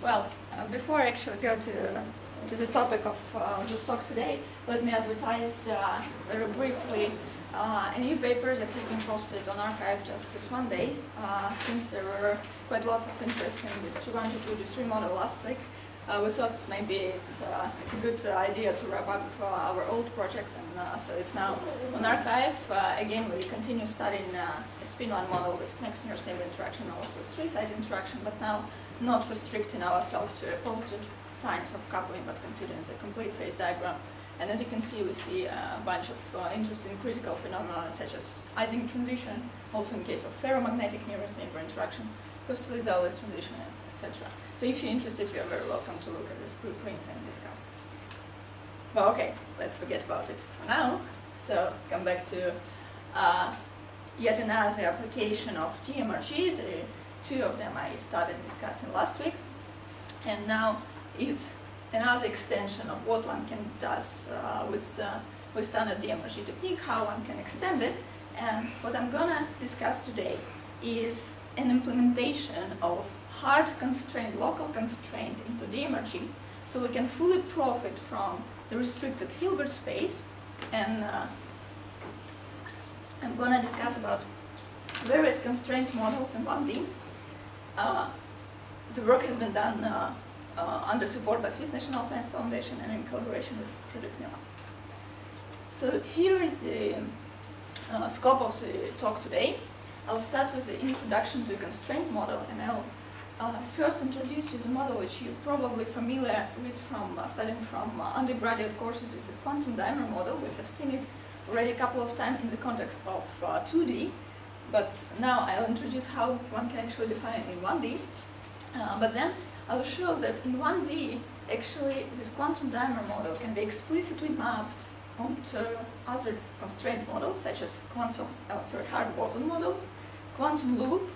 Well, uh, before I actually go to, to the topic of uh, this talk today, let me advertise uh, very briefly uh, a new paper that has been posted on arXiv just this Monday, uh, since there were quite lots of interest in this 200 model last week. Uh, we thought maybe it's, uh, it's a good uh, idea to wrap up uh, our old project, and uh, so it's now on arXiv. Uh, again, we continue studying a spin-one model with next nearest neighbor interaction, also three-site interaction, but now not restricting ourselves to positive signs of coupling, but considering the complete phase diagram. And as you can see, we see a bunch of interesting critical phenomena such as Ising transition, also in case of ferromagnetic nearest neighbor interaction, Kosterlitz-Thouless transition, etc. So if you're interested, you're very welcome to look at this preprint and discuss. Well, okay, let's forget about it for now. So come back to uh, yet another application of DMRGs. Two of them I started discussing last week. And now it's another extension of what one can does uh, with, uh, with standard DMRG technique, how one can extend it. And what I'm gonna discuss today is an implementation of hard constraint, local constraint into DMRG, so we can fully profit from the restricted Hilbert space. And uh, I'm to discuss about various constraint models in 1D. Uh, the work has been done uh, uh, under support by Swiss National Science Foundation and in collaboration with Frédéric Mila. So here is the scope of the talk today. I'll start with the introduction to the constraint model and I'll uh, first introduce you the model which you're probably familiar with from uh, studying from uh, undergraduate courses. This is quantum dimer model. We have seen it already a couple of times in the context of 2D, uh, but now I'll introduce how one can actually define it in 1D. Uh, but then I'll show that in 1D, actually, this quantum dimer model can be explicitly mapped onto other constraint models, such as quantum, oh, sorry, hard boson models, quantum loop,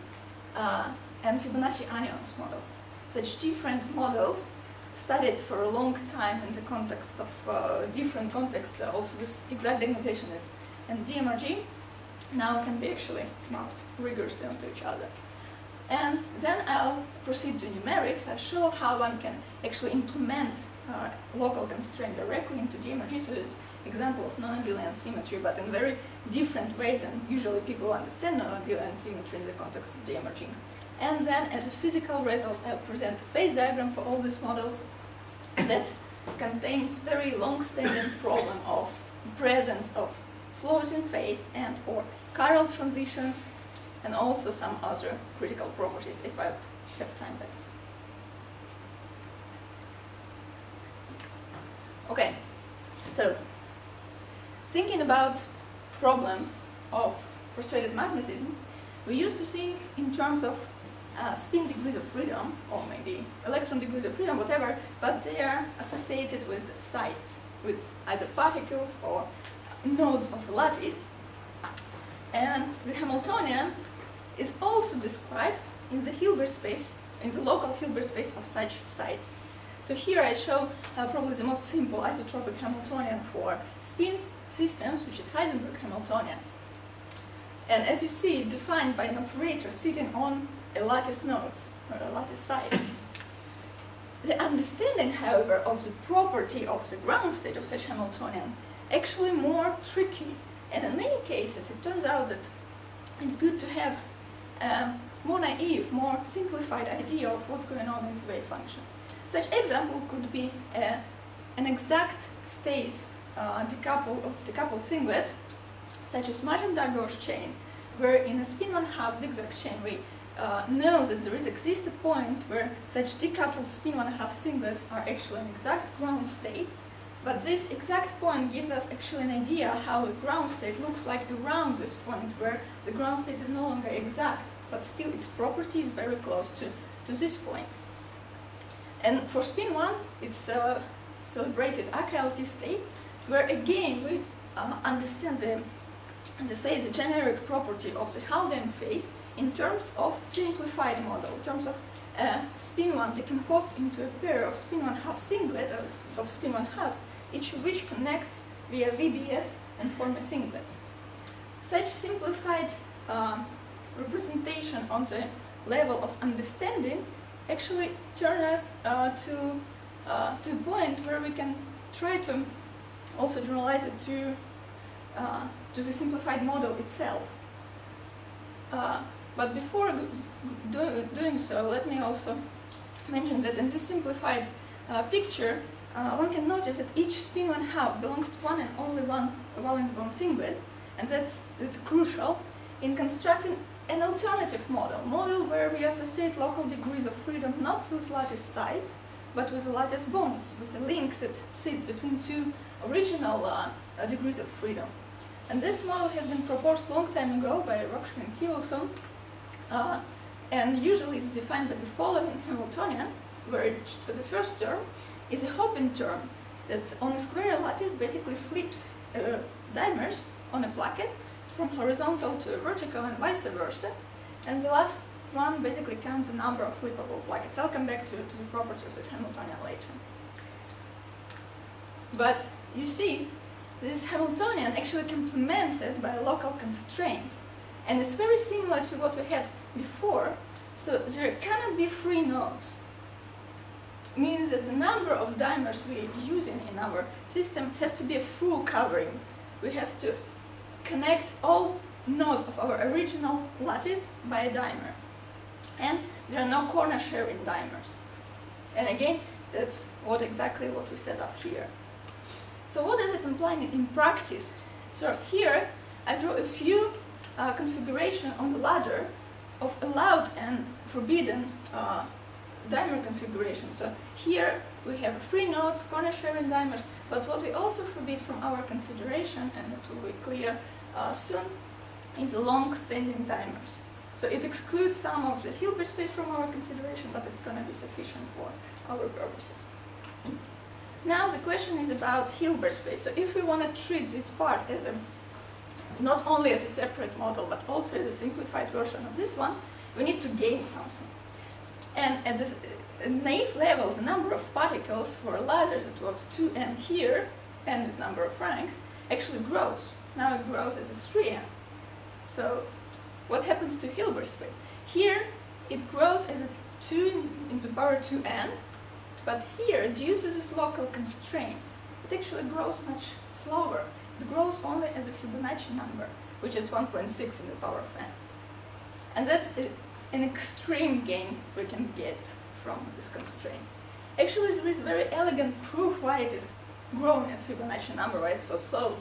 uh, and Fibonacci anyons models. Such different models studied for a long time in the context of uh, different contexts, uh, also with exact diagonalization and DMRG, now can be actually mapped rigorously onto each other. And then I'll proceed to numerics. I'll show how one can actually implement uh, local constraint directly into DMRG. So it's an example of non-abelian symmetry, but in very different ways than usually people understand non-abelian symmetry in the context of DMRG. And then as a physical result, I'll present a phase diagram for all these models that contains very long-standing problem of presence of floating phase and or chiral transitions and also some other critical properties if I have time left. Okay, so thinking about problems of frustrated magnetism, we used to think in terms of uh, spin degrees of freedom, or maybe electron degrees of freedom, whatever, but they are associated with sites, with either particles or nodes of a lattice. And the Hamiltonian is also described in the Hilbert space, in the local Hilbert space of such sites. So here I show uh, probably the most simple isotropic Hamiltonian for spin systems, which is Heisenberg Hamiltonian. And as you see, defined by an operator sitting on a lattice node or a lattice site. The understanding, however, of the property of the ground state of such Hamiltonian actually more tricky. And in many cases, it turns out that it's good to have a more naive, more simplified idea of what's going on in the wave function. Such example could be uh, an exact state uh, decouple of decoupled singlets, such as Majumdar-Ghosh chain, where in a spin one half zigzag chain we uh, know that there is exist a point where such decoupled spin one half singlets are actually an exact ground state, but this exact point gives us actually an idea how a ground state looks like around this point where the ground state is no longer exact, but still its property is very close to, to this point. And for spin one, it's a celebrated AKLT state, where again we uh, understand the, the phase, the generic property of the Haldanean phase, in terms of simplified model, in terms of uh, spin one decomposed into a pair of spin one half singlet, uh, of spin one halves, each of which connects via VBS and form a singlet. Such simplified uh, representation on the level of understanding actually turn us uh, to, uh, to a point where we can try to also generalize it to, uh, to the simplified model itself. Uh, but before do, doing so, let me also mention that in this simplified uh, picture, uh, one can notice that each spin one half belongs to one and only one valence bond singlet, and that's, that's crucial in constructing an alternative model, model where we associate local degrees of freedom not with lattice sites, but with the lattice bonds, with the links that sits between two original uh, uh, degrees of freedom. And this model has been proposed long time ago by Rokhsar and Kivelson, uh, and usually it's defined by the following Hamiltonian, where the first term is a hopping term that on a square lattice basically flips uh, dimers on a plaquette from horizontal to vertical and vice versa. And the last one basically counts the number of flippable plaquettes. I'll come back to, to the property of this Hamiltonian later. But you see, this Hamiltonian actually complemented by a local constraint. And it's very similar to what we had before. So there cannot be free nodes. Means that the number of dimers we're using in our system has to be a full covering. We have to connect all nodes of our original lattice by a dimer. And there are no corner sharing dimers. And again, that's what exactly what we set up here. So what does it imply in practice? So here I draw a few uh, configuration on the ladder of allowed and forbidden uh, dimer configuration. So here we have free nodes, corner sharing dimers, but what we also forbid from our consideration, and it will be clear uh, soon, is long-standing dimers. So it excludes some of the Hilbert space from our consideration, but it's going to be sufficient for our purposes. Now the question is about Hilbert space. So if we want to treat this part as a not only as a separate model, but also as a simplified version of this one, we need to gain something. And at the naive level, the number of particles for a ladder that was 2n here, n is number of rungs, actually grows. Now it grows as a 3n. So what happens to Hilbert space? Here, it grows as a 2 in the power 2n, but here, due to this local constraint, it actually grows much slower. It grows only as a Fibonacci number, which is 1.6 in the power of n. And that's a, an extreme gain we can get from this constraint. Actually, there is a very elegant proof why it is growing as Fibonacci number, right, so slow.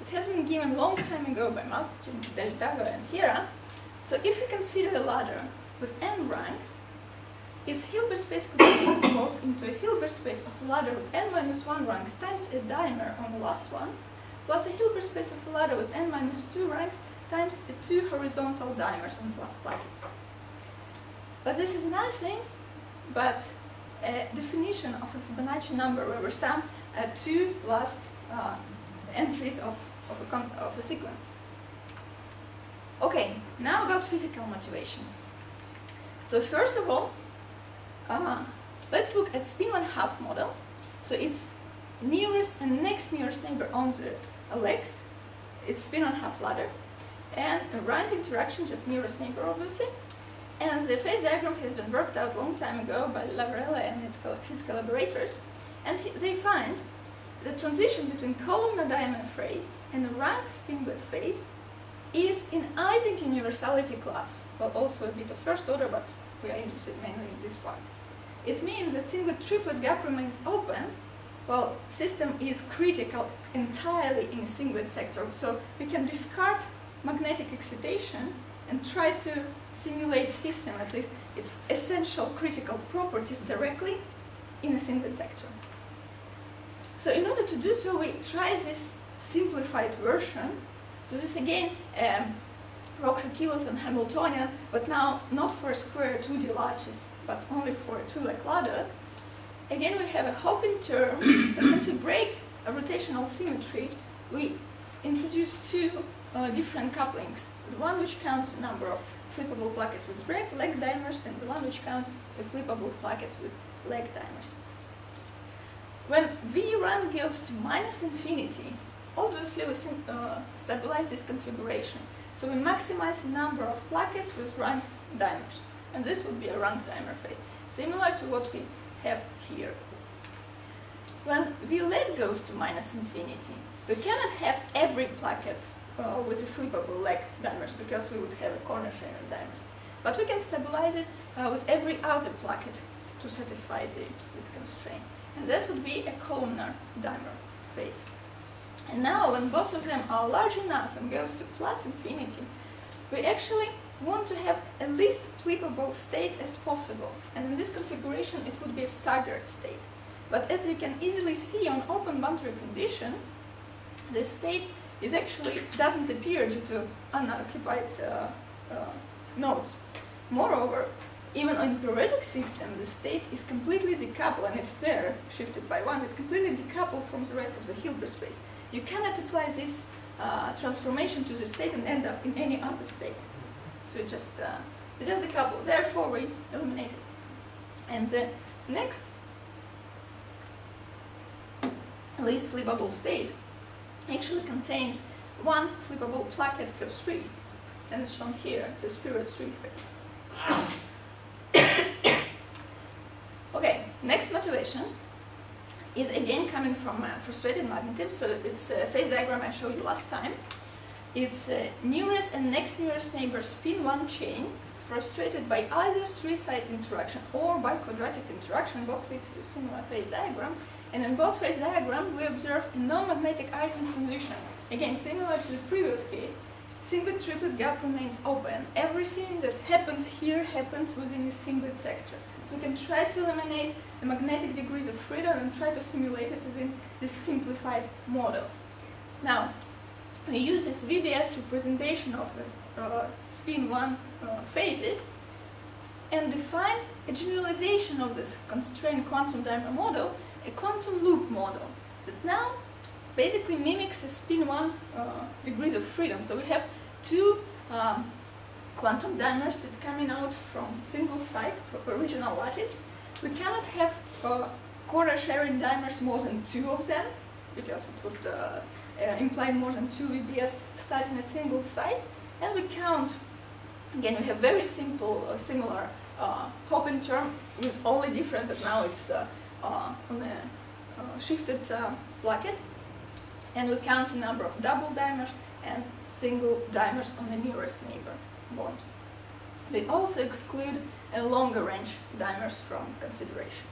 It has been given long time ago by Martin Delgado and Sierra. So if you consider a ladder with n rungs, its Hilbert space could be decomposed into a Hilbert space of a ladder with n minus 1 rungs times a dimer on the last one, plus a Hilbert space of a ladder with n minus 2 rungs times the two horizontal dimers on the last plaquette. But this is nothing but a definition of a Fibonacci number where we sum uh, two last uh, entries of, of, a of a sequence. Okay, now about physical motivation. So first of all, uh, let's look at spin one half model. So it's nearest and next nearest neighbor on the legs. It's spin one half ladder. And a rung interaction, just nearest neighbor obviously. And the phase diagram has been worked out long time ago by Lavarélo and his collaborators. And they find the transition between columnar dimer phase and rung singlet phase is in Ising universality class. Well, also a bit of first order, but we are interested mainly in this part. It means that singlet triplet gap remains open while system is critical entirely in a singlet sector. So we can discard magnetic excitation and try to simulate system, at least its essential critical properties directly in a singlet sector. So in order to do so, we try this simplified version. So this again, um, Rokhsar and Hamiltonian, but now not for square 2D lattice, but only for a two-leg ladder. Again, we have a hopping term, but since we break a rotational symmetry, we introduce two uh, different couplings. The one which counts the number of flippable plaquettes with leg dimers, and the one which counts the flippable plaquettes with leg dimers. When V run goes to minus infinity, obviously we uh, stabilize this configuration. So we maximize the number of plaquettes with rung dimers. And this would be a rung dimer phase, similar to what we have here. When let goes to minus infinity, we cannot have every plaquette uh, with a flippable leg dimers because we would have a corner sharing dimers. But we can stabilize it uh, with every other plaquette to satisfy the, this constraint. And that would be a columnar dimer phase. And now when both of them are large enough and goes to plus infinity, we actually want to have a least flippable state as possible. And in this configuration, it would be a staggered state. But as you can easily see on open boundary condition, the state is actually doesn't appear due to unoccupied uh, uh, nodes. Moreover, even in periodic system, the state is completely decoupled and its pair shifted by one is completely decoupled from the rest of the Hilbert space. You cannot apply this uh, transformation to the state and end up in any other state. So it just uh, it just decouple. Therefore, we eliminate it. And the next least flippable state actually contains one flippable plaquette per three, and it's shown here. It's period three phase. okay, next motivation is again coming from frustrated magnetism. So it's a phase diagram I showed you last time. It's uh, nearest and next nearest neighbor spin one chain frustrated by either three-site interaction or by quadratic interaction, both leads to a similar phase diagram. And in both phase diagram, we observe a non-magnetic Ising transition. Again, similar to the previous case, singlet triplet gap remains open. Everything that happens here happens within the singlet sector. So we can try to eliminate the magnetic degrees of freedom and try to simulate it within this simplified model. Now, we use this VBS representation of the uh, spin 1 uh, phases and define a generalization of this constrained quantum dimer model, a quantum loop model that now basically mimics a spin 1 uh, degrees of freedom. So we have two um, quantum dimers that coming out from single site original lattice. We cannot have uh, corner sharing dimers more than two of them because it would uh, uh, imply more than two VBS starting at single site. And we count, again, we have very simple, uh, similar uh, term with only difference that now it's uh, Uh, on a uh, shifted uh, plaquette. And we count the number of double dimers and single dimers on the nearest neighbor bond. We also exclude a longer range dimers from consideration.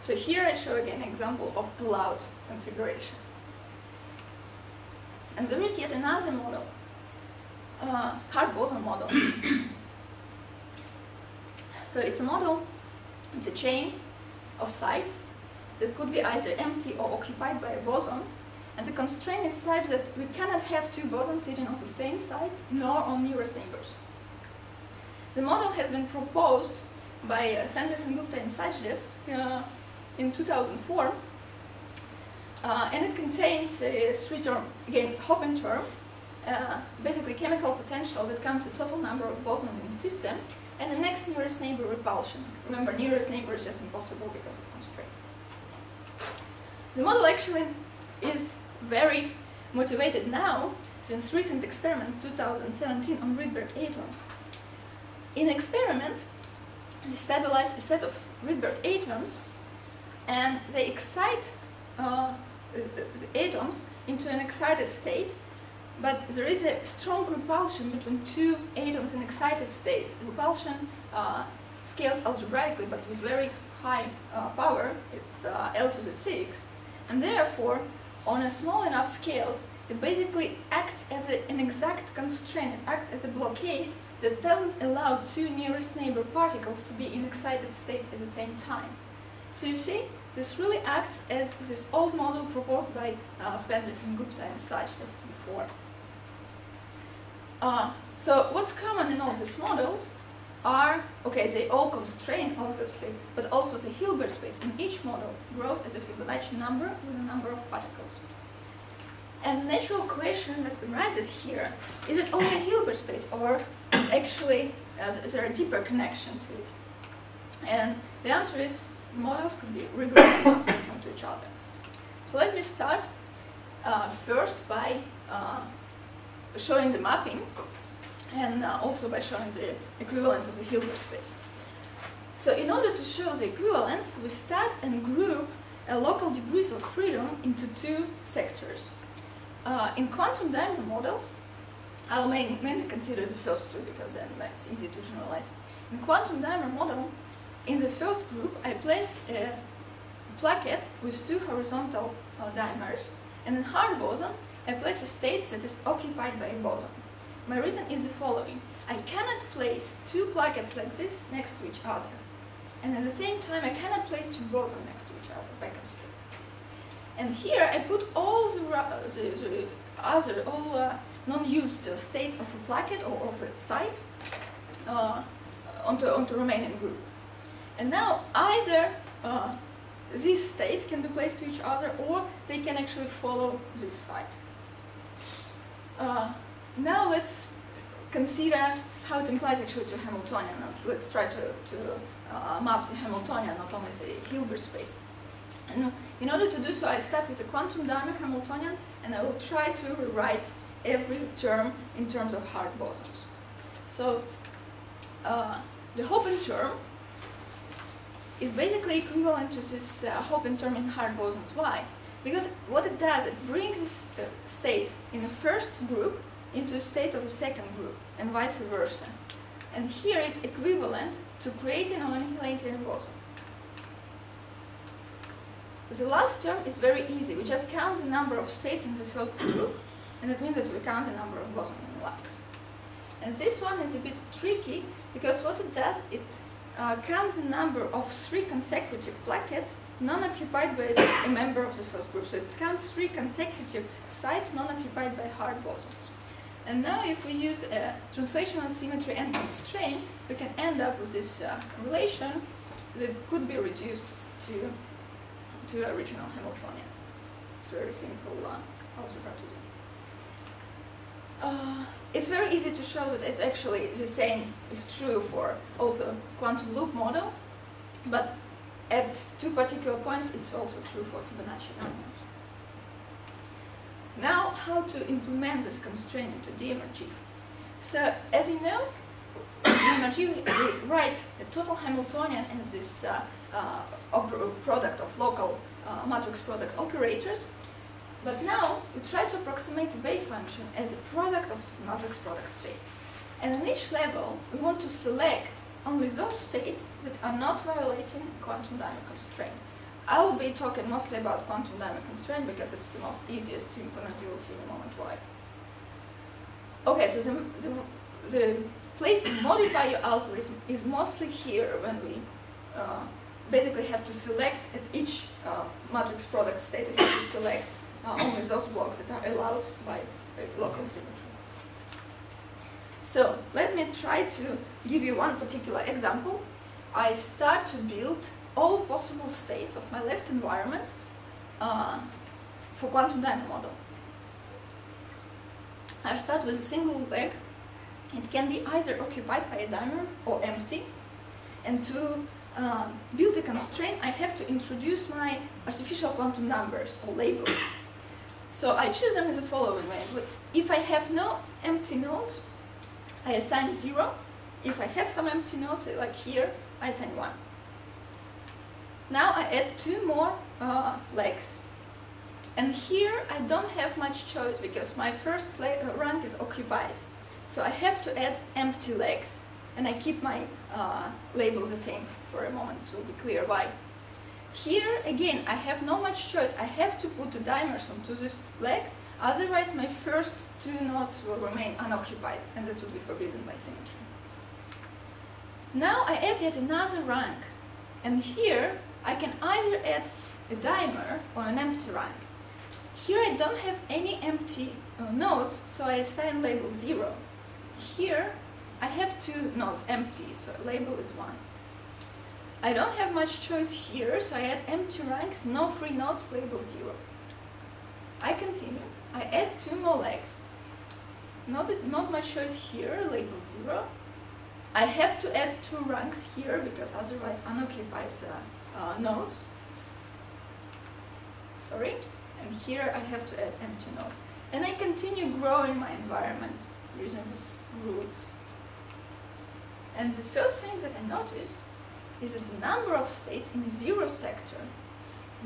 So here I show again an example of allowed configuration. And there is yet another model, uh, hard boson model. so it's a model, it's a chain of sites that could be either empty or occupied by a boson and the constraint is such that we cannot have two bosons sitting on the same site, nor on nearest neighbors. The model has been proposed by uh, Fendley and Sengupta and Sachdev uh, in 2004 uh, and it contains a three-term, again, hopping term, uh, basically chemical potential that counts the total number of bosons in the system and the next nearest neighbor repulsion. Remember, nearest neighbor is just impossible because of constraint. The model actually is very motivated now since recent experiment 2017 on Rydberg atoms. In experiment, they stabilize a set of Rydberg atoms and they excite uh, the atoms into an excited state but there is a strong repulsion between two atoms in excited states. Repulsion uh, scales algebraically but with very high uh, power, it's uh, L to the 6, and therefore on a small enough scales, it basically acts as a, an exact constraint, acts as a blockade that doesn't allow two nearest neighbor particles to be in excited states at the same time. So you see, this really acts as this old model proposed by uh, and Sengupta and such before. Uh, so what's common in all these models are, okay, they all constrain, obviously, but also the Hilbert space in each model grows as a Fibonacci number with a number of particles. And the natural question that arises here, is it only a Hilbert space or actually uh, is there a deeper connection to it? And the answer is the models could be regressive to each other. So let me start uh, first by uh, showing the mapping and uh, also by showing the equivalence of the Hilbert space. So in order to show the equivalence, we start and group a local degrees of freedom into two sectors. Uh, in quantum dimer model, I'll mainly consider the first two because then that's easy to generalize. In quantum dimer model, in the first group, I place a plaquette with two horizontal uh, dimers, and in hard boson, I place a state that is occupied by a boson. My reason is the following. I cannot place two plaquettes like this next to each other. And at the same time, I cannot place two bosons next to each other by constraint. And here I put all the, the, the other, all uh, non-used uh, states of a plaquette or of a site uh, onto, onto remaining group. And now either uh, these states can be placed to each other or they can actually follow this site. Uh, now let's consider how it implies actually to Hamiltonian. Let's try to, to uh, map the Hamiltonian, not only the Hilbert space. And in order to do so, I start with a quantum dimer Hamiltonian, and I will try to rewrite every term in terms of hard bosons. So uh, the hopping term is basically equivalent to this uh, hopping term in hard bosons. Why? Because what it does, it brings this state in the first group into a state of a second group, and vice versa. And here it's equivalent to creating or annihilating a boson. The last term is very easy. We just count the number of states in the first group, and that means that we count the number of bosons in the lattice. And this one is a bit tricky because what it does, it uh, counts the number of three consecutive plaquettes non-occupied by a member of the first group. So it counts three consecutive sites non-occupied by hard bosons. And now if we use a translational symmetry and constraint, we can end up with this uh, relation that could be reduced to, to original Hamiltonian. It's very simple uh, algebra to do. Uh, it's very easy to show that it's actually the same is true for also quantum loop model, but at two particular points it's also true for Fibonacci numbers. Now, how to implement this constraint into DMRG? So, as you know, DMRG we write the total Hamiltonian as this uh, uh, product of local uh, matrix product operators, but now we try to approximate the wave function as a product of matrix product states. And in each level, we want to select only those states that are not violating quantum dimer constraint. I will be talking mostly about quantum dimer constraint because it's the most easiest to implement. You will see in a moment why. Okay, so the, the, the place to modify your algorithm is mostly here when we uh, basically have to select at each uh, matrix product state, you have to select uh, only those blocks that are allowed by local symmetry. So let me try to give you one particular example. I start to build all possible states of my left environment uh, for quantum dimer model. I start with a single leg. It can be either occupied by a dimer or empty. And to uh, build a constraint, I have to introduce my artificial quantum numbers or labels. So I choose them in the following way. If I have no empty nodes, I assign zero. If I have some empty nodes, like here, I send one. Now I add two more uh, legs. And here I don't have much choice because my first uh, rung is occupied. So I have to add empty legs. And I keep my uh, label the same for a moment to be clear why. Here, again, I have no much choice. I have to put the dimers onto these legs, otherwise my first two nodes will remain unoccupied, and that would be forbidden by symmetry. Now I add yet another rung, and here I can either add a dimer or an empty rung. Here I don't have any empty uh, nodes, so I assign label 0. Here I have two nodes empty, so label is 1. I don't have much choice here, so I add empty rungs, no free nodes, label 0. I continue. I add two more legs. Not, not much choice here, label 0. I have to add two rungs here because otherwise unoccupied uh, uh, nodes. Sorry. And here I have to add empty nodes. And I continue growing my environment using these rules. And the first thing that I noticed is that the number of states in the zero sector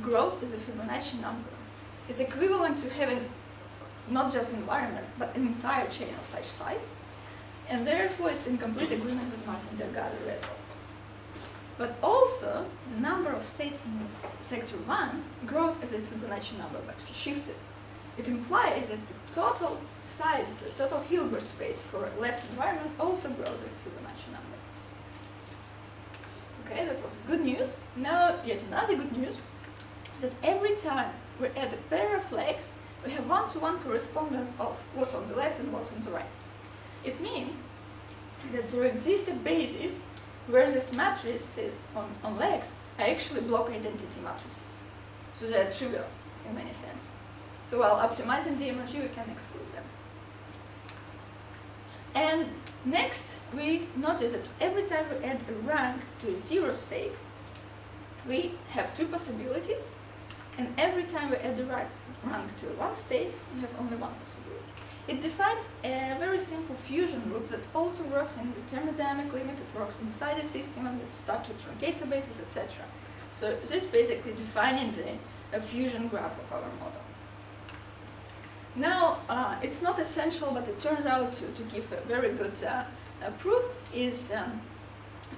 grows as a Fibonacci number. It's equivalent to having not just environment, but an entire chain of such sites. And therefore, it's in complete agreement with Martin Delgado results. But also, the number of states in sector 1 grows as a Fibonacci number, but shifted. It implies that the total size, the total Hilbert space for left environment also grows as a Fibonacci number. Okay, that was good news. Now, yet another good news, that every time we add a pair of legs, we have one-to-one -one correspondence of what's on the left and what's on the right. It means that there exists a basis where these matrices on, on legs are actually block identity matrices. So they are trivial in many sense. So while optimizing the DMRG, we can exclude them. And next, we notice that every time we add a rung to a zero state, we have two possibilities. And every time we add the rung to a one state, we have only one possibility. It defines a very simple fusion group that also works in the thermodynamic limit, it works inside the system and to truncate the bases, etc. So this basically defining the fusion graph of our model. Now, uh, it's not essential, but it turns out to, to give a very good uh, uh, proof, is um,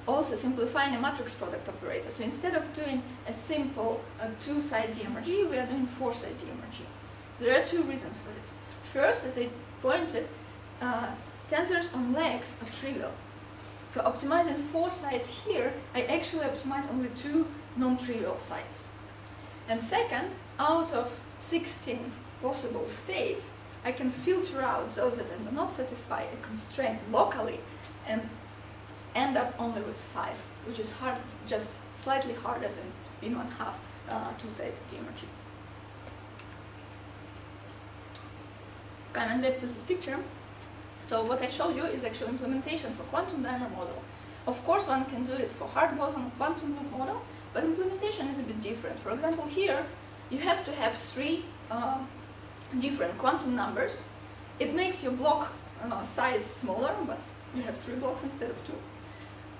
also simplifying a matrix product operator. So instead of doing a simple uh, two-site DMRG, we are doing four-site DMRG. There are two reasons for this. First, as I pointed, uh, tensors on legs are trivial. So optimizing four sites here, I actually optimize only two non-trivial sites. And second, out of 16 possible states, I can filter out those that do not satisfy a constraint locally and end up only with five, which is hard, just slightly harder than spin one half uh, two-sided DMRG. Coming back to this picture, so what I show you is actual implementation for quantum dimer model. Of course, one can do it for hard boson quantum loop model, but implementation is a bit different. For example, here, you have to have three uh, different quantum numbers. It makes your block uh, size smaller, but you have three blocks instead of two.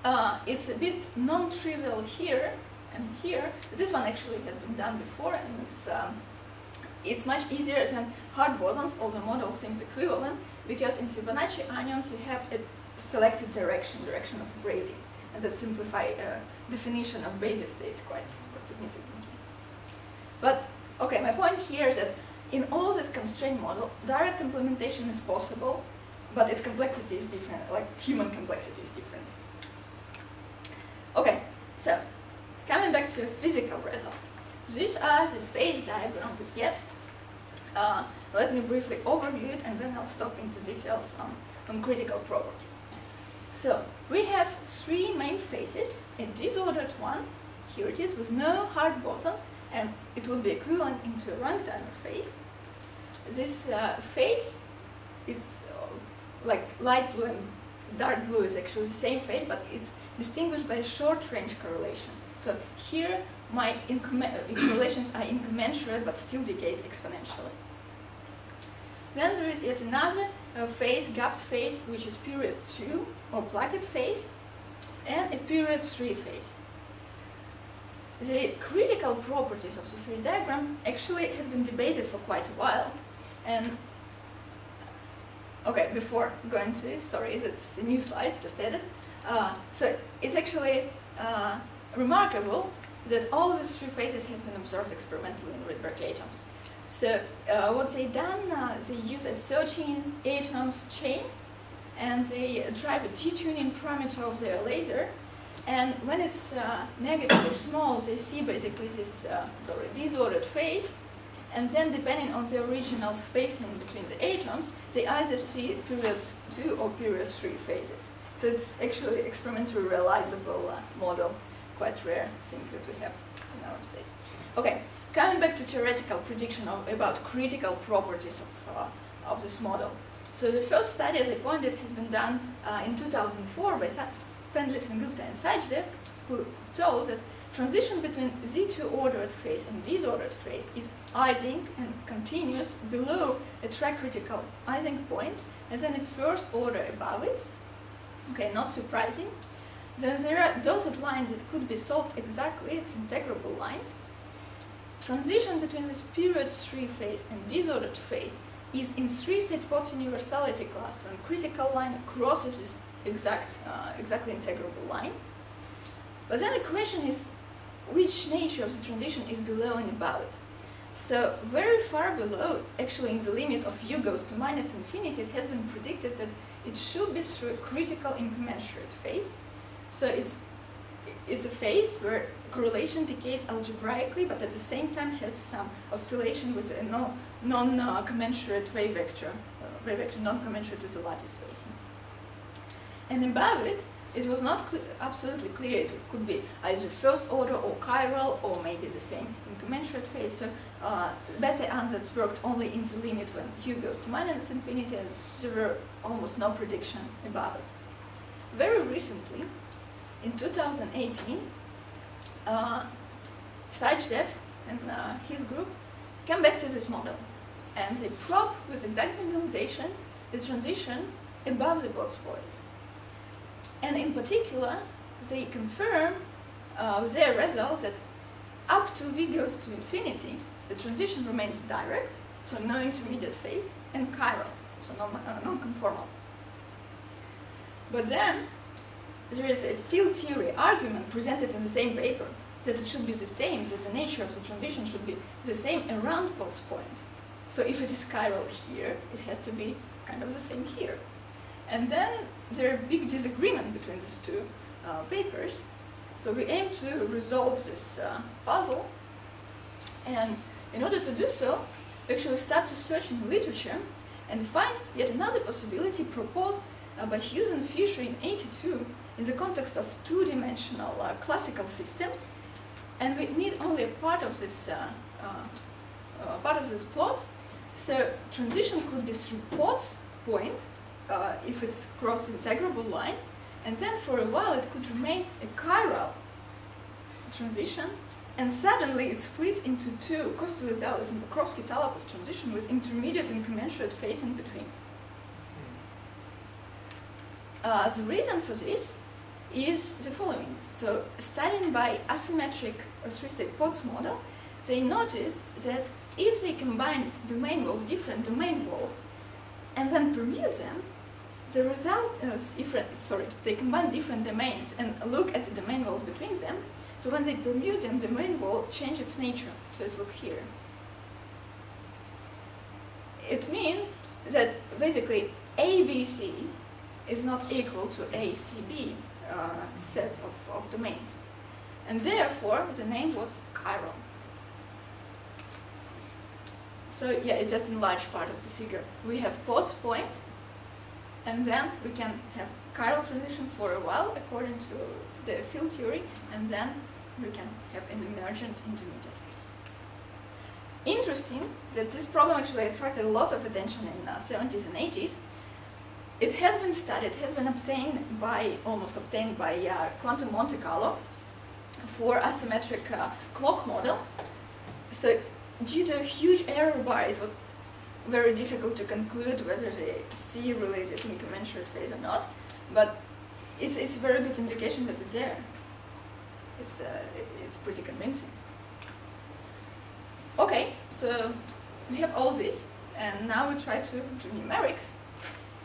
Uh, it's a bit non-trivial here and here. This one actually has been done before, and it's um, it's much easier than hard bosons, although model seems equivalent, because in Fibonacci anyons you have a selected direction, direction of braiding, and that simplify uh, definition of basis states quite, quite significantly. But, okay, my point here is that in all this constraint model, direct implementation is possible, but its complexity is different, like human complexity is different. Okay, so coming back to physical results. These are the phase diagram we get. Uh, let me briefly overview it and then I'll stop into details on, on critical properties. So we have three main phases, a disordered one, here it is, with no hard bosons, and it will be equivalent into a rung dimer phase. This uh, phase, it's uh, like light blue and dark blue is actually the same phase, but it's distinguished by a short range correlation. So here my correlations are incommensurate but still decays exponentially. Then there is yet another uh, phase, gapped phase, which is period 2 or plaquette phase, and a period 3 phase the critical properties of the phase diagram actually has been debated for quite a while. And okay, before going to this, sorry, it's a new slide, just added. Uh, so it's actually uh, remarkable that all these three phases has been observed experimentally in Rydberg atoms. So uh, what they done, uh, they use a 13 atoms chain and they drive a detuning parameter of their laser and when it's uh, negative or small, they see basically this uh, sorry, disordered phase. And then depending on the original spacing between the atoms, they either see period 2 or period 3 phases. So it's actually experimentally realizable uh, model, quite rare thing that we have in our state. Okay, coming back to theoretical prediction of, about critical properties of, uh, of this model. So the first study, as I pointed, has been done uh, in 2004 by Fendley and Sengupta and Sachdev, who told that transition between Z2 ordered phase and disordered phase is Ising and continuous below a tricritical Ising point, and then a first order above it. Okay, not surprising. Then there are dotted lines that could be solved exactly, it's integrable lines. Transition between this period 3 phase and disordered phase is in three-state Potts universality class when critical line crosses this exact, uh, exactly integrable line. But then the question is, which nature of the transition is below and above it? So very far below, actually in the limit of u goes to minus infinity, it has been predicted that it should be through critical incommensurate phase. So it's, it's a phase where correlation decays algebraically, but at the same time has some oscillation with a no, non-commensurate wave vector, uh, wave vector non-commensurate with the lattice spacing. And above it, it was not cl absolutely clear. It could be either first order or chiral or maybe the same incommensurate phase. So uh, Bethe ansatz worked only in the limit when u goes to minus infinity and there were almost no prediction about it. Very recently, in 2018, uh, Sachdev and uh, his group came back to this model and they probe with exact normalization the transition above the Potts point. And in particular, they confirm uh, their result that up to v goes to infinity, the transition remains direct, so no intermediate phase, and chiral, so uh, non-conformal. But then, there is a field theory argument presented in the same paper that it should be the same, that the nature of the transition should be the same around Potts point. So if it is chiral here, it has to be kind of the same here. And then there are big disagreement between these two uh, papers. So we aim to resolve this uh, puzzle. And in order to do so, we actually start to search in the literature and find yet another possibility proposed uh, by Huse and Fisher in 82 in the context of two-dimensional uh, classical systems. And we need only a part of this uh, uh, part of this plot. So transition could be through point, uh, if it's cross-integrable line, and then for a while it could remain a chiral transition, and suddenly it splits into two, Kosterlitz-Thouless and Pokrovsky-Talapov transition with intermediate and commensurate phase in between. Uh, the reason for this is the following. So, studying by asymmetric three-state Potts model, they notice that if they combine domain walls, different domain walls, and then permute them, the result uh, is different, sorry, they combine different domains and look at the domain walls between them. So when they permute them, the domain wall change its nature. So let's look here. It means that basically ABC is not equal to ACB uh, sets of, of domains. And therefore, the name was chiral. So yeah, it's just a large part of the figure. We have Potts point, and then we can have chiral transition for a while according to the field theory, and then we can have an emergent intermediate phase. Interesting that this problem actually attracted lots of attention in the uh, 70s and 80s. It has been studied, has been obtained by, almost obtained by uh, Quantum Monte Carlo for asymmetric uh, clock model. So due to a huge error bar, it was very difficult to conclude whether the C is in commensurate phase or not, but it's, it's a very good indication that it's there. It's, uh, it's pretty convincing. Okay, so we have all this, and now we try to do numerics.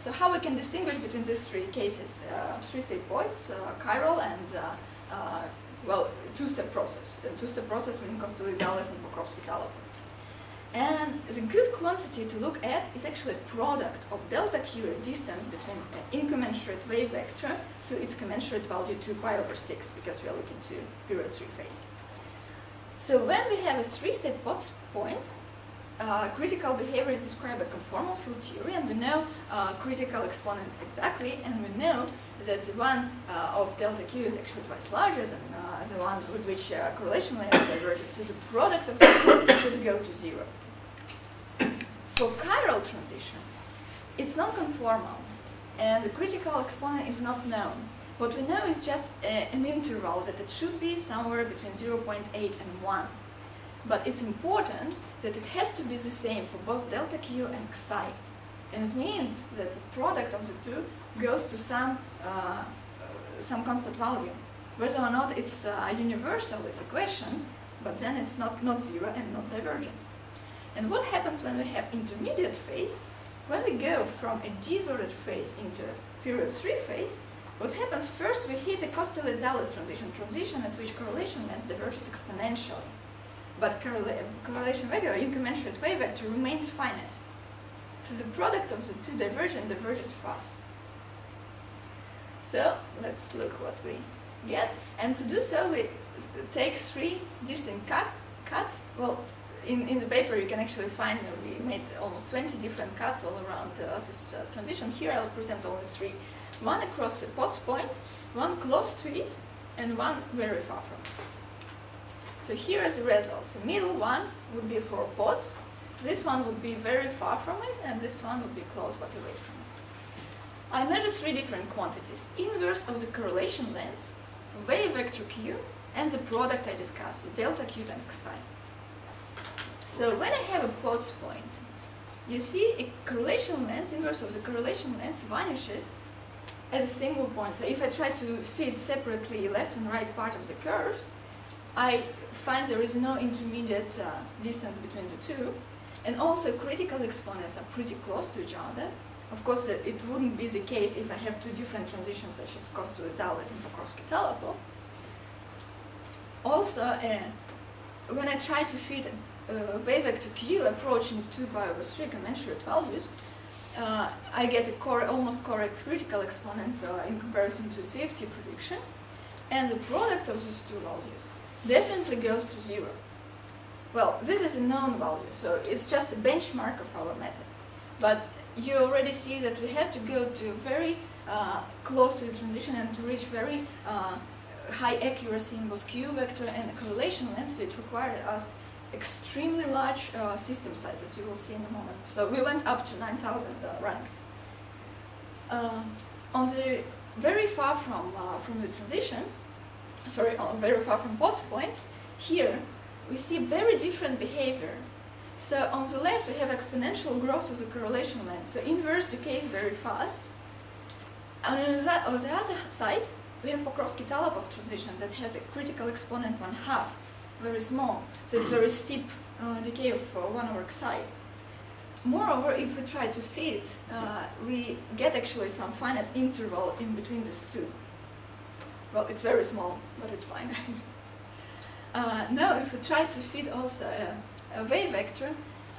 So how we can distinguish between these three cases, uh, three-state Potts, uh, chiral, and, uh, uh, well, two-step process. two-step process meaning Kosterlitz-Thouless and Pokrovsky-Talapov. And the good quantity to look at is actually a product of delta q, distance between an incommensurate wave vector to its commensurate value 2 pi over 6, because we are looking to period 3 phase. So when we have a three-state Potts point, uh, critical behavior is described by conformal field theory, and we know uh, critical exponents exactly, and we know that the one uh, of delta q is actually twice larger than uh, the one with which uh, correlation layer diverges. So the product of the should go to zero. For chiral transition, it's non-conformal, and the critical exponent is not known. What we know is just an interval that it should be somewhere between 0.8 and 1. But it's important that it has to be the same for both delta Q and Xi. And it means that the product of the two goes to some, uh, some constant value. Whether or not it's uh, universal, it's a question, but then it's not, not zero and not divergence. And what happens when we have intermediate phase? When we go from a disordered phase into a period 3 phase, what happens first, we hit a Kosterlitz-Thouless transition, transition at which correlation length diverges exponentially. But correla correlation vector, incommensurate wave vector, remains finite. So the product of the two divergent diverges fast. So let's look what we get. And to do so, we take three distinct cut, cuts. Well, in, in the paper you can actually find uh, we made almost 20 different cuts all around uh, this uh, transition. Here I'll present only three. One across the Potts point, one close to it, and one very far from it. So here are the results. The middle one would be for Potts, this one would be very far from it, and this one would be close but away from it. I measure three different quantities. Inverse of the correlation length, wave vector q, and the product I discussed, delta q times xi. So when I have a Potts point, you see a correlation length, inverse of the correlation length vanishes at a single point. So if I try to fit separately left and right part of the curves, I find there is no intermediate uh, distance between the two. And also critical exponents are pretty close to each other. Of course, uh, it wouldn't be the case if I have two different transitions such as Kosterlitz-Thouless and Pokrovsky-Talapov. Also, uh, when I try to fit uh, wave vector q approaching 2 pi over 3 commensurate values, uh, I get a cor almost correct critical exponent uh, in comparison to CFT prediction, and the product of these two values definitely goes to zero. Well, this is a known value, so it's just a benchmark of our method. But you already see that we have to go to very uh, close to the transition and to reach very uh, high accuracy in both Q vector and correlation length, so it required us extremely large uh, system sizes, you will see in a moment. So we went up to 9,000 uh, rungs. Uh, on the very far from, uh, from the transition, sorry, very far from Potts point, here we see very different behavior. So on the left we have exponential growth of the correlation length, so inverse decays very fast. And on the, on the other side, we have Pokrovsky-Talapov transition that has a critical exponent one half, very small, so it's very steep uh, decay of uh, 1 over xi. Moreover, if we try to fit, uh, we get actually some finite interval in between these two. Well, it's very small, but it's fine. uh, now, if we try to fit also a, a wave vector,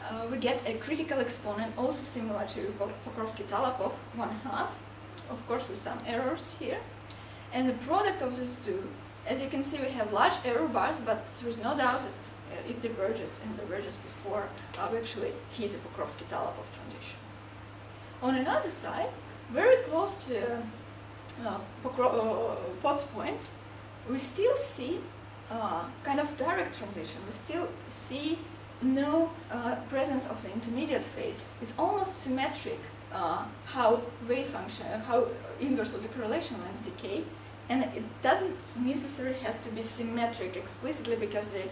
uh, we get a critical exponent also similar to Pokrovsky-Talapov, one half, of course with some errors here. And the product of these two, as you can see, we have large error bars, but there's no doubt that uh, it diverges and diverges before uh, we actually hit the Pokrovsky-Talapov transition. On another side, very close to uh, uh, Potts point, we still see uh, kind of direct transition. We still see no uh, presence of the intermediate phase. It's almost symmetric uh, how wave function, how inverse of the correlation lines decay, and it doesn't necessarily has to be symmetric explicitly because the,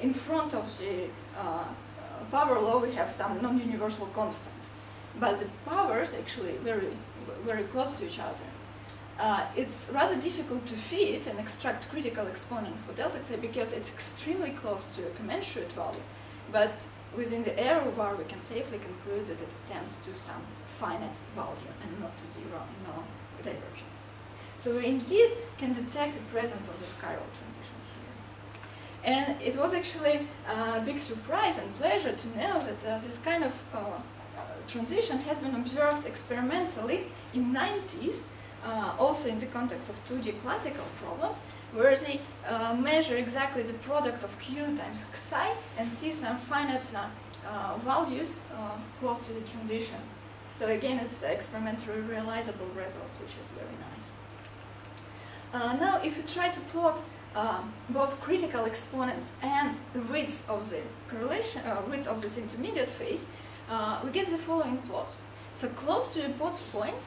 in front of the uh, power law we have some non-universal constant, but the powers actually very very close to each other uh, it's rather difficult to fit and extract critical exponent for delta xi because it's extremely close to a commensurate value. But within the error bar, we can safely conclude that it tends to some finite value and not to zero, no divergence. So we indeed can detect the presence of the chiral transition here. And it was actually a big surprise and pleasure to know that uh, this kind of uh, transition has been observed experimentally in 90s uh, also in the context of 2D classical problems, where they uh, measure exactly the product of q times xi and see some finite uh, uh values uh, close to the transition. So again, it's experimentally realizable results, which is very nice. Uh, now, if you try to plot both critical exponents and the width of the correlation, width of this intermediate phase, we get the following plot. So close to the Potts point,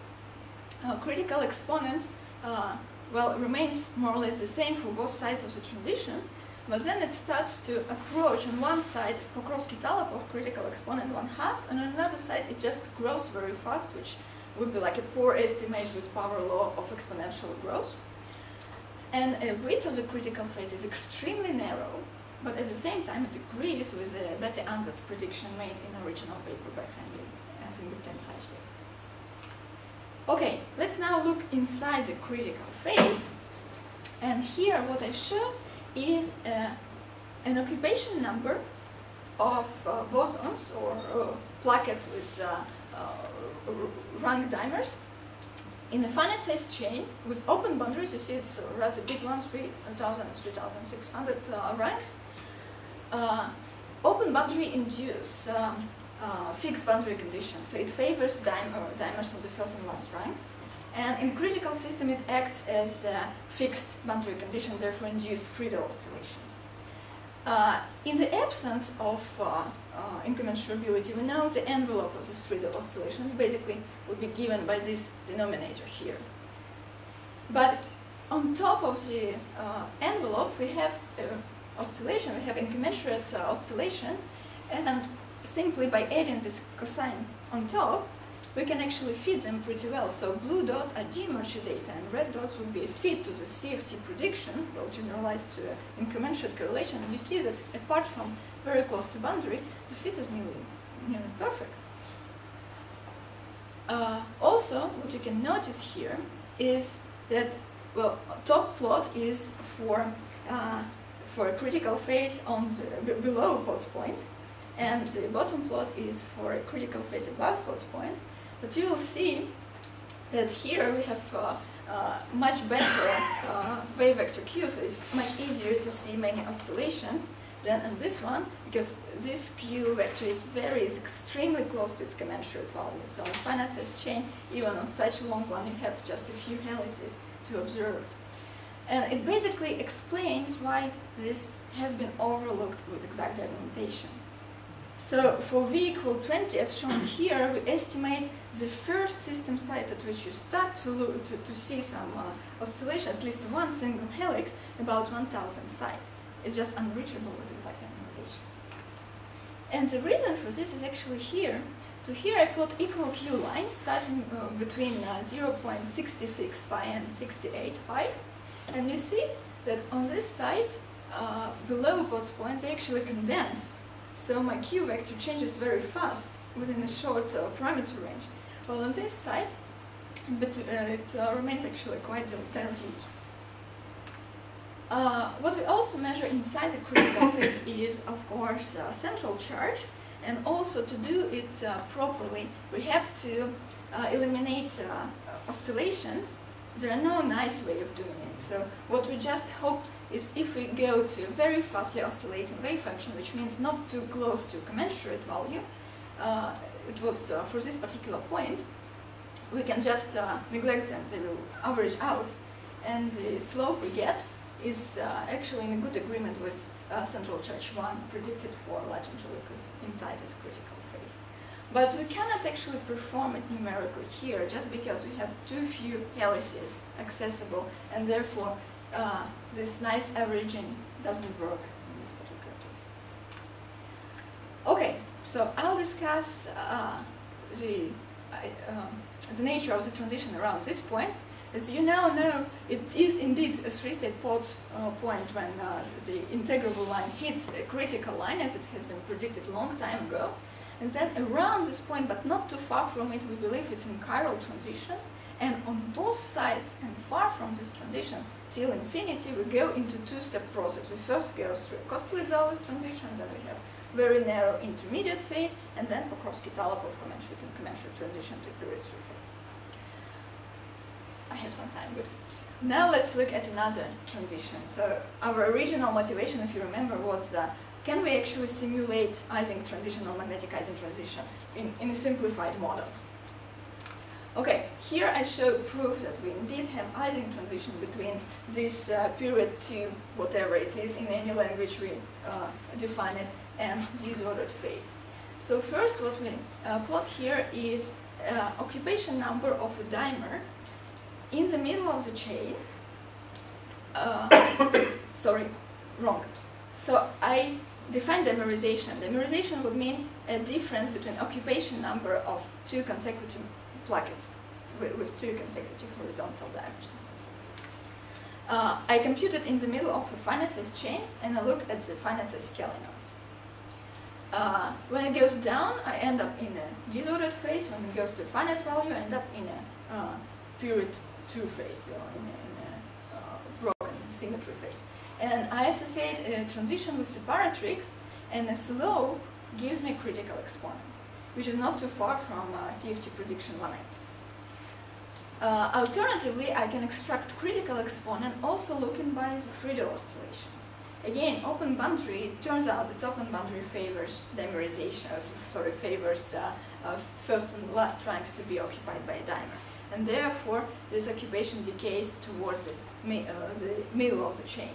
uh, critical exponents uh, well, remains more or less the same for both sides of the transition, but then it starts to approach on one side Pokrovsky-Talapov critical exponent one half, and on another side it just grows very fast, which would be like a poor estimate with power law of exponential growth. And a width of the critical phase is extremely narrow, but at the same time it agrees with the Bethe-Ansatz prediction made in the original paper by Fendley as in the side Okay, let's now look inside the critical phase. And here what I show is uh, an occupation number of uh, bosons or uh, plaquettes with uh, uh, rung dimers in a finite size chain with open boundaries. You see it's a rather big one, 3,000 and 3,600 uh, rungs. open boundary induce um, fixed boundary condition. So it favors dimer, dimers of the first and last rungs. And in critical system, it acts as fixed boundary condition, therefore induce Friedel oscillations. Uh, in the absence of uh, uh, incommensurability, we know the envelope of this Friedel oscillation basically would be given by this denominator here. But on top of the uh, envelope, we have uh, oscillation, we have incommensurate uh, oscillations, and simply by adding this cosine on top, we can actually fit them pretty well. So blue dots are DMRG data, and red dots would be a fit to the CFT prediction, well generalized to incommensurate correlation. And you see that apart from very close to boundary, the fit is nearly, nearly perfect. Uh, also, what you can notice here is that, well, top plot is for, uh, for a critical phase on the, below Potts point, and the bottom plot is for a critical phase above Potts point. But you will see that here we have uh, uh, much better uh, wave vector Q, so it's much easier to see many oscillations than on this one, because this Q vector is very, is extremely close to its commensurate value. So on finite size chain, even on such a long one, you have just a few helices to observe. And it basically explains why this has been overlooked with exact diagonalization. So for V equal 20, as shown here, we estimate the first system size at which you start to, to, to see some uh, oscillation, at least one single helix, about 1,000 sites. It's just unreachable with exact diagonalization. And the reason for this is actually here. So here I plot equal Q lines starting uh, between uh, 0.66 pi and 68 pi. And you see that on this side, uh, below Potts points, they actually condense so my Q vector changes very fast within a short uh, parameter range. Well, on this side, but uh, it uh, remains actually quite dilute. Uh, what we also measure inside the critical phase is, of course, uh, central charge. And also to do it uh, properly, we have to eliminate oscillations. There are no nice way of doing it. So what we just hope is if we go to a very fastly oscillating wave function, which means not too close to commensurate value, uh, it was uh, for this particular point, we can just uh, neglect them, they will average out, and the slope we get is uh, actually in a good agreement with uh, central charge 1 predicted for Luttinger liquid inside this critical phase. But we cannot actually perform it numerically here just because we have too few helices accessible and therefore uh, this nice averaging doesn't work in this particular case. Okay, so I'll discuss uh, the, uh, the nature of the transition around this point. As you now know, it is indeed a three-state Potts uh, point when uh, the integrable line hits a critical line, as it has been predicted a long time ago. And then around this point, but not too far from it, we believe it's in chiral transition. And on both sides and far from this transition, till infinity, we go into two-step process. We first go through Kosterlitz-Thouless transition, then we have very narrow intermediate phase, and then Pokrovsky-Talapov commensurate and commensurate transition to period through phase. I have some time, good. Now let's look at another transition. So our original motivation, if you remember, was uh, can we actually simulate Ising transition or magnetic Ising transition in, in simplified models? Okay, here I show proof that we indeed have Ising transition between this uh, period to whatever it is in any language we uh, define it and disordered phase. So first what we uh, plot here is uh, occupation number of a dimer in the middle of the chain uh, sorry, wrong. So I define dimerization. Dimerization would mean a difference between occupation number of two consecutive plaquettes with, two consecutive horizontal dimers. Uh, I compute it in the middle of a finite size chain and I look at the finite size scaling of it. Uh, when it goes down, I end up in a disordered phase. When it goes to finite value, I end up in a uh, period 2 phase, or in a, in a uh, broken symmetry phase. And I associate a transition with separatrix, and a slope gives me critical exponent, which is not too far from uh, CFT prediction 1.8. Uh, alternatively, I can extract critical exponent also looking by the Friedel oscillation. Again, open boundary, it turns out that open boundary favors dimerization, uh, sorry, favors uh, uh, first and last rungs to be occupied by a dimer. And therefore, this occupation decays towards the, uh, the middle of the chain.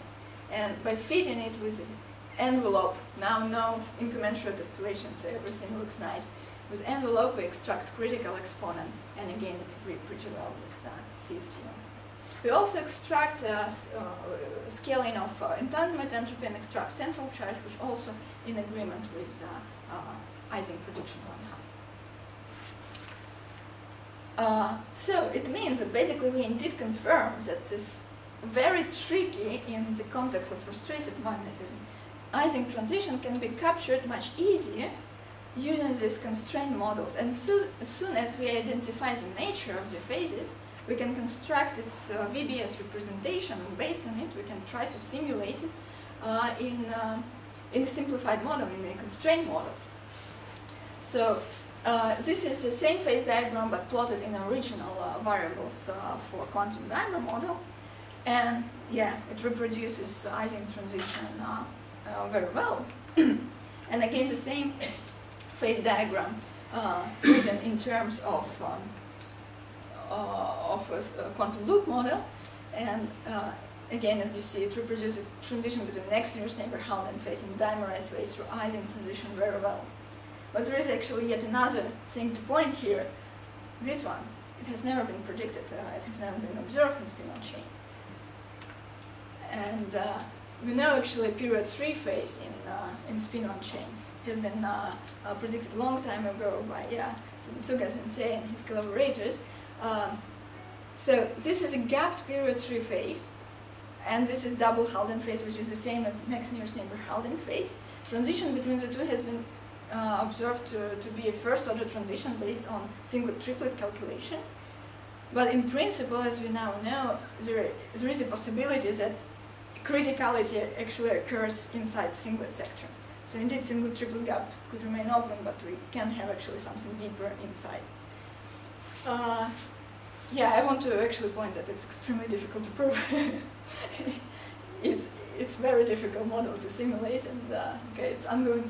And by fitting it with envelope, now no incommensurate oscillation, so everything looks nice, with envelope we extract critical exponent, and again it agreed pretty well with uh, CFT. We also extract uh, uh, scaling of uh, entanglement entropy and extract central charge, which also in agreement with uh, uh, Ising prediction one half. Uh, so it means that basically we indeed confirm that this very tricky in the context of frustrated magnetism Ising transition can be captured much easier using these constrained models. And so, as soon as we identify the nature of the phases, we can construct its uh, VBS representation, and based on it, we can try to simulate it uh, in, uh, in a simplified model, in a constrained model. So uh, this is the same phase diagram, but plotted in original uh, variables uh, for quantum dimer model. And yeah, it reproduces Ising transition very well. and again, the same phase diagram uh, written in terms of um, uh, of a, quantum loop model, and uh, again, as you see, it reproduces the transition between next nearest neighbor Haldane phase and dimerized phase through Ising transition very well. But there is actually yet another thing to point here. This one, it has never been predicted. Uh, it has never been observed in spin-on chain. And uh, we know actually period three phase in uh, in spin-on chain has been uh, uh, predicted a long time ago by yeah, Suga Sensei and his collaborators. Um, so this is a gapped period 3 phase, and this is double Haldane phase, which is the same as next nearest neighbor Haldane phase. Transition between the two has been uh, observed to, to be a first order transition based on singlet triplet calculation. But in principle, as we now know, there, there is a possibility that criticality actually occurs inside singlet sector. So indeed, singlet triplet gap could remain open, but we can have actually something deeper inside. Uh, yeah, I want to actually point that it's extremely difficult to prove. it's it's very difficult model to simulate, and uh, okay, it's ongoing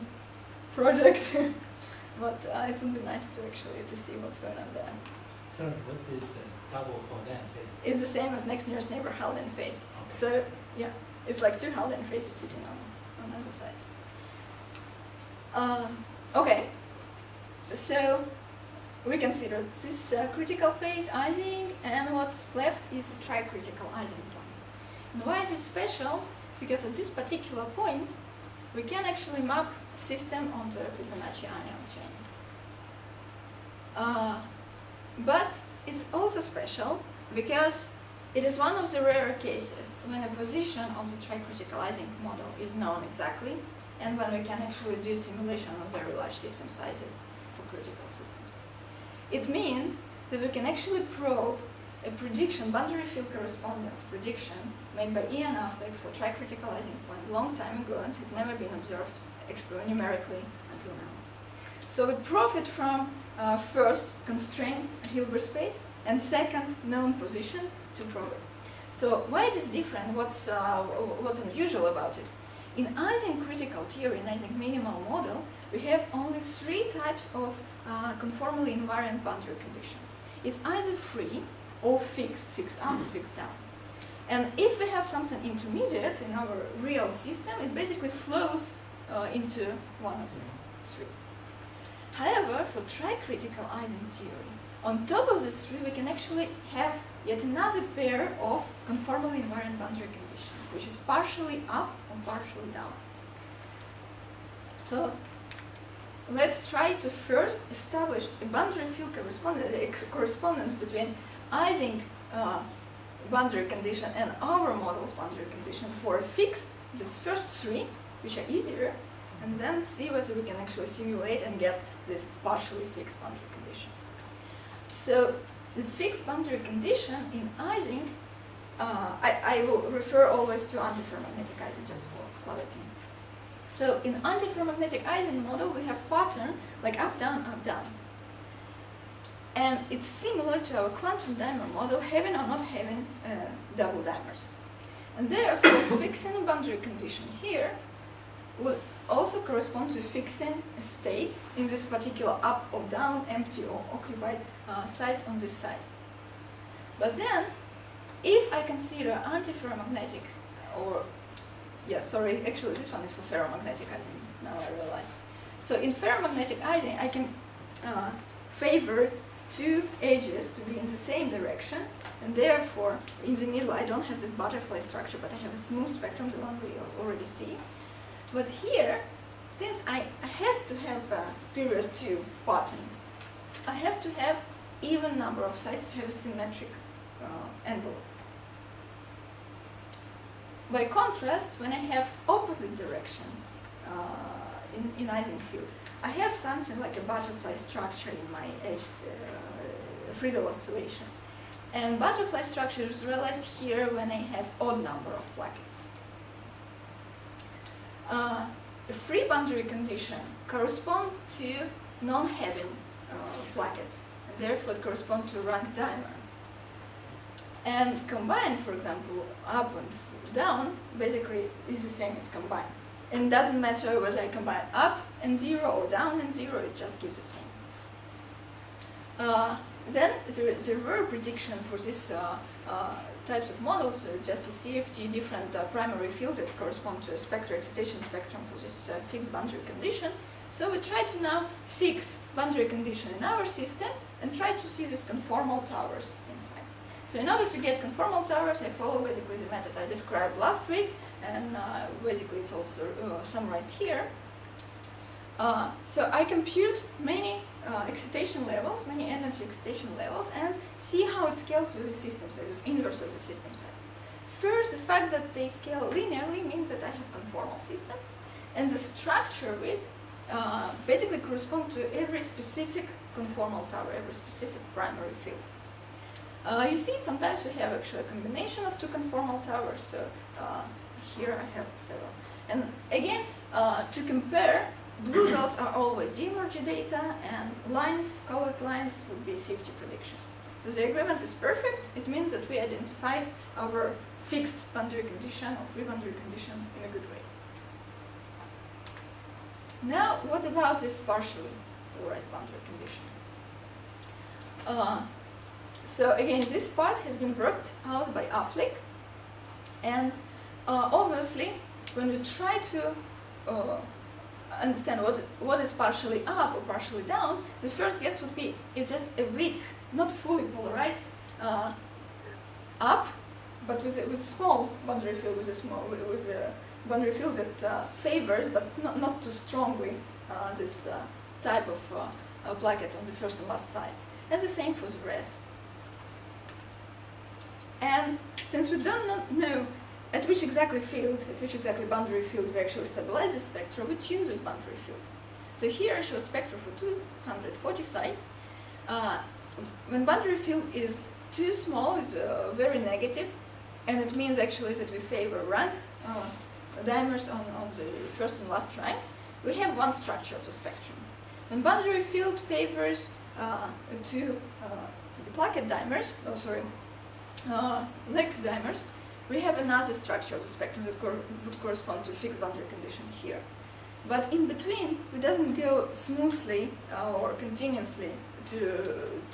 project, but uh, it would be nice to actually to see what's going on there. Sorry, what is double Haldane phase? It's the same as next nearest neighbor Haldane phase. Okay. So yeah, it's like two Haldane phases sitting on on other sides. Um, okay, so we consider this uh, critical phase Ising, and what's left is a tricritical Ising point. And why it is special? Because at this particular point, we can actually map system onto a Fibonacci anyon chain. Uh, but it's also special because it is one of the rare cases when a position of the tricritical Ising model is known exactly and when we can actually do simulation of very large system sizes for critical systems. It means that we can actually probe a prediction, boundary field correspondence prediction made by Ian Affleck for tri-critical Ising point long time ago and has never been observed numerically until now. So we profit from uh, first constrained Hilbert space and second known position to probe it. So why it is different, what's, uh, what's unusual about it? In Ising critical theory, in Ising minimal model, we have only three types of uh, conformally invariant boundary condition. It's either free or fixed, fixed up or fixed down. And if we have something intermediate in our real system, it basically flows uh, into one of the three. However, for tricritical Ising theory, On top of this three, we can actually have yet another pair of conformally invariant boundary conditions, which is partially up and partially down. So let's try to first establish a boundary field correspondence, correspondence between Ising uh, boundary condition and our model's boundary condition for a fixed, these first three, which are easier, and then see whether we can actually simulate and get this partially fixed boundary condition. So the fixed boundary condition in Ising, uh, I, I, will refer always to antiferromagnetic Ising just for clarity. So in antiferromagnetic Ising model, we have pattern like up, down, up, down. And it's similar to our quantum dimer model, having or not having uh, double dimers. And therefore, fixing a boundary condition here would also correspond to fixing a state in this particular up or down, empty or occupied uh, sites on this side. But then, if I consider antiferromagnetic, or, yeah, sorry, actually this one is for ferromagnetic Ising, now I realize. So in ferromagnetic Ising, I can uh, favor two edges to be in the same direction, and therefore, in the middle, I don't have this butterfly structure, but I have a smooth spectrum, the one we already see. But here, since I, I have to have a period 2 pattern, I have to have even number of sides to have a symmetric uh, envelope. By contrast, when I have opposite direction uh, in, in Ising field, I have something like a butterfly structure in my edge uh, Friedel oscillation. And butterfly structure is realized here when I have odd number of plaquettes. Uh, a free boundary condition correspond to non-having uh, plaquettes, and therefore correspond to rung dimer. And combined, for example, up and down, basically is the same as combined. And it doesn't matter whether I combine up and zero or down and zero, it just gives the same. Uh, then there, there were prediction for this uh, uh, types of models, just a CFT, different uh, primary fields that correspond to a spectral excitation spectrum for this uh, fixed boundary condition. So we try to now fix boundary condition in our system and try to see these conformal towers inside. So in order to get conformal towers, I follow basically the method I described last week, and uh, basically it's also uh, summarized here. Uh, so I compute many uh, excitation levels, many energy excitation levels, and see how it scales with the system size, inverse of the system size. First, the fact that they scale linearly means that I have conformal system, and the structure of it uh, basically corresponds to every specific conformal tower, every specific primary field. Uh, you see, sometimes we have actually a combination of two conformal towers, so uh, here I have several. And again, uh, to compare, Blue dots are always DMRG data, and lines, colored lines, would be CFT prediction. So the agreement is perfect. It means that we identified our fixed boundary condition or free boundary condition in a good way. Now, what about this partially polarized boundary condition? So again, this part has been worked out by Affleck, and uh, obviously, when we try to uh, understand what, what is partially up or partially down, the first guess would be it's just a weak, not fully polarized uh, up, but with a, with small boundary field, with a small with a boundary field that uh, favors, but not, not too strongly, uh, this uh, type of uh, on the first and last side. And the same for the rest. And since we don't know at which exactly field, at which exactly boundary field we actually stabilize the spectra, we tune this boundary field. So here I show a spectra for 240 sites. Uh, when boundary field is too small, is uh, very negative, and it means actually that we favor rung uh, dimers on, on the first and last rung, we have one structure of the spectrum. When boundary field favors uh, two uh, the plaquette dimers, oh sorry, uh, leg dimers, we have another structure of the spectrum that cor would correspond to fixed boundary condition here. But in between, it doesn't go smoothly uh, or continuously to,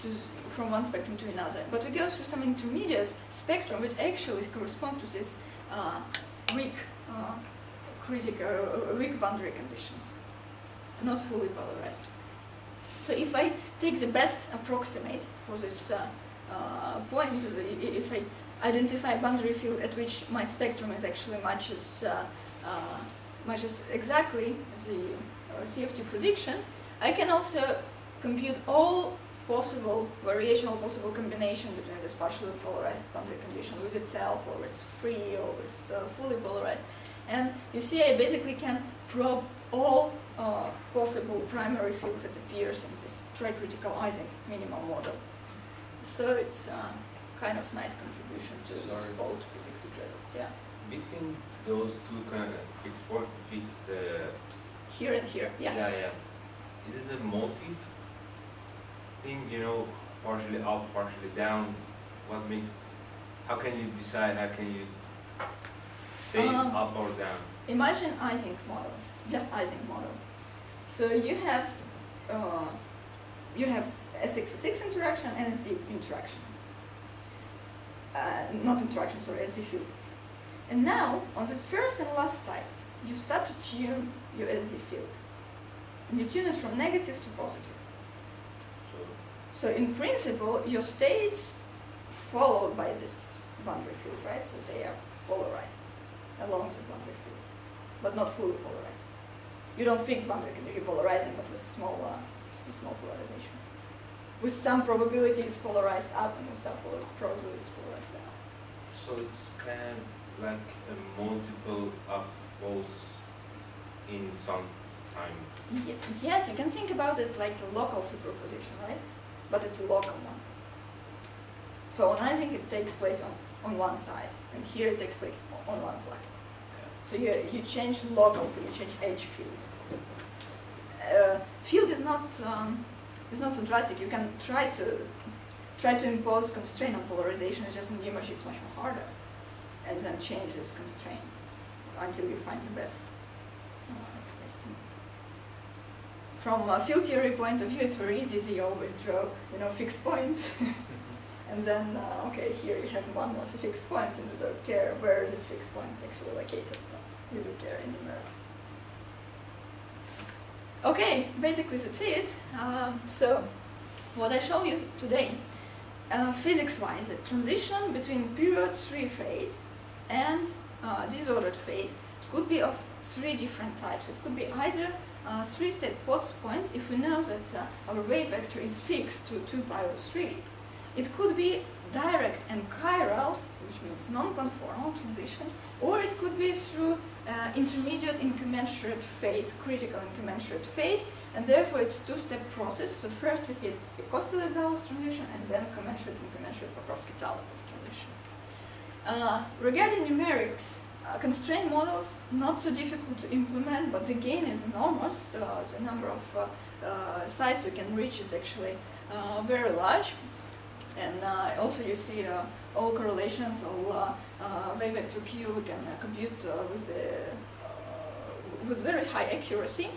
to, from one spectrum to another, but we go through some intermediate spectrum which actually correspond to this uh, weak, uh, critical, uh, weak boundary conditions, not fully polarized. So if I take the best approximate for this uh, uh, point. If I identify a boundary field at which my spectrum is actually matches uh, uh, matches exactly the uh, CFT prediction, I can also compute all possible variational possible combination between this partially polarized boundary condition with itself or with free or with uh, fully polarized. And you see I basically can probe all uh, possible primary fields that appears in this tricritical Ising minimal model. So it's uh, kind of nice contribution to Sorry. this bold predicted results. Yeah, Between those two kind of fixed point, fixed, uh, here and here. Yeah. yeah, yeah. Is it a motif thing, you know, partially up, partially down? What make, how can you decide, how can you say it's Um, up or down? Imagine Ising model, just Ising model. So you have uh, you have a 6 interaction and a Z interaction. Uh, not interaction, sorry, Z field. And now, on the first and last sides, you start to tune your SD field. And you tune it from negative to positive. So, So in principle, your states followed by this boundary field, right? So they are polarized along this boundary field, but not fully polarized. You don't fix boundary condition, you're polarizing, but with a small, uh, small polarization. With some probability it's polarized up, and with some probability it's polarized down. so it's kind of like a multiple of both in some time. Ye- yes, you can think about it like a local superposition, right? But it's a local one. So on Ising it takes place on, on one side, and here it takes place on one plaquette. So you, you change local field, you change edge field. Uh, field is not um, is not so drastic. You can try to try to impose constraint on polarization. It's just in the image it's much more harder, and then change this constraint until you find the best uh. From a field theory point of view, it's very easy. You always draw you know fixed points. And then, uh, okay, here you have one more fixed points, and you don't care where this fixed point is actually located, but you do care in numerics. Okay, basically that's it. Um, so, what I show you today, uh, physics-wise, the transition between period three phase and uh, disordered phase could be of three different types. It could be either uh, three-state Potts point, if we know that uh, our wave vector is fixed to 2 pi over 3. It could be direct and chiral, which means non-conformal transition, or it could be through uh, intermediate incommensurate phase, critical incommensurate phase, and therefore it's two-step process. So first we hit a Kosterlitz-Thouless transition, and then commensurate incommensurate Pokrovsky-Talapov transition. Uh, regarding numerics, uh, constraint models not so difficult to implement, but the gain is enormous. Uh, the number of uh, uh, sites we can reach is actually uh, very large. And uh, also you see all correlations, all uh, uh, wave vector we can compute with, uh, with very high accuracy.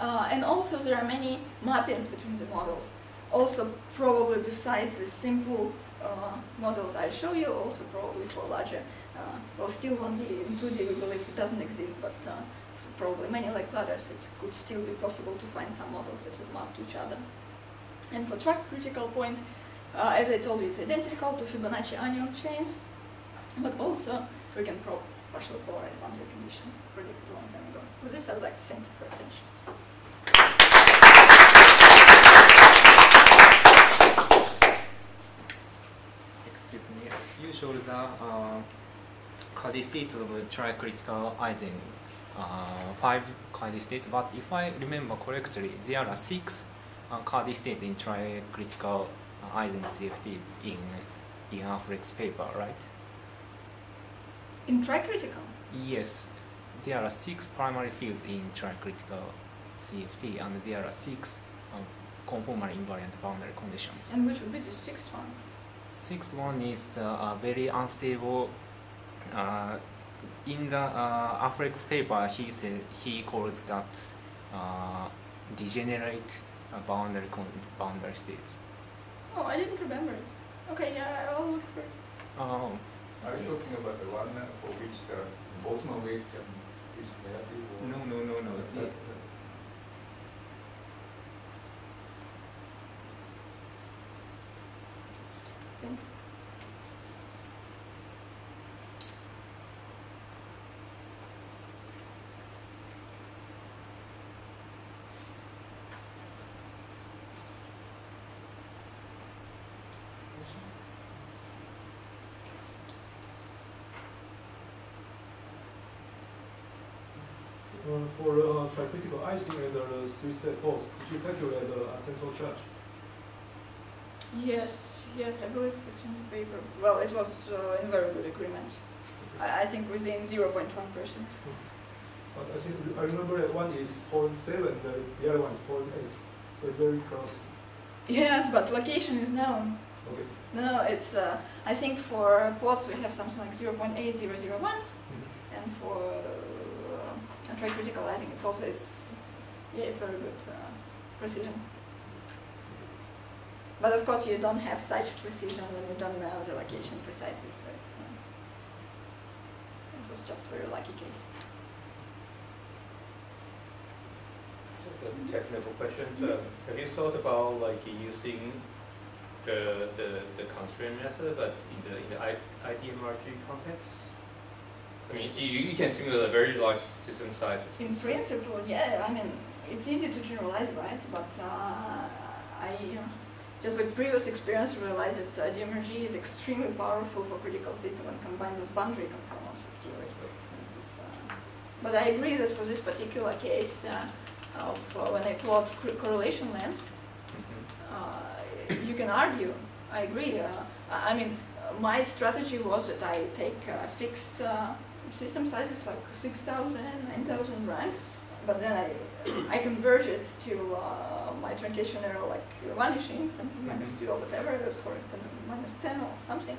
Uh, and also there are many mappings between the models. Also probably besides the simple models I show you, also probably for larger, uh, well still 1D and 2D we believe it doesn't exist, but uh, probably many like ladders it could still be possible to find some models that would map to each other. And for tricritical point, uh, as I told you, it's identical to Fibonacci anyon chains, but also we can probe partial polarized boundary condition predicted a long time ago. With this, I would like to thank you for attention. Excuse me. You showed the uh, states of tricritical Ising, uh, five states. but if I remember correctly, there are six uh, states in tricritical uh, Ising CFT in in Affleck's paper, right? In tricritical, Yes, there are six primary fields in tricritical CFT, and there are six uh, conformal invariant boundary conditions. and which would be the sixth one? Sixth one is uh, a very unstable. Uh, in the uh, Affleck's paper, he said he calls that uh, degenerate uh, boundary con- boundary states. Oh, I didn't remember it. Okay, yeah, I'll look for it. Um, are you talking about the one for which the boson wave can is there? No, no, no, no. The, for uh, tricritical Ising and the three-state Potts, did you calculate the uh, central charge? Yes, yes, I believe it's in the paper. Well, it was uh, in very good agreement. I, I think within 0.1%. But I think I remember that one is 0.7, the, the other one is 0.8. So it's very close. Yes, but location is known. Okay. No, it's, uh, I think for Potts we have something like 0.8001, Mhm. and for tricritical Ising it's also, it's, yeah, it's very good uh, precision. But of course you don't have such precision when you don't know the location precisely, so uh, it was just a very lucky case. Technical question. So have you thought about like using the, the, the constraint method, but in the, in the IDMRG context? I mean, you, you can simulate a very large system size. In principle, yeah, I mean, it's easy to generalize, right? But uh, I, uh, just by previous experience, realized that uh, DMRG is extremely powerful for critical system when combined with boundary conformals of theory. But, uh, but I agree that for this particular case uh, of uh, when I plot cor- correlation lengths, Mhm. uh, you can argue. I agree. Uh, I mean, my strategy was that I take uh, fixed uh, size is like 6,000, 9,000 rungs, but then I, I converge it to uh, my truncation error like vanishing, 10 minus 2 or whatever, it was for 10 minus 10 or something.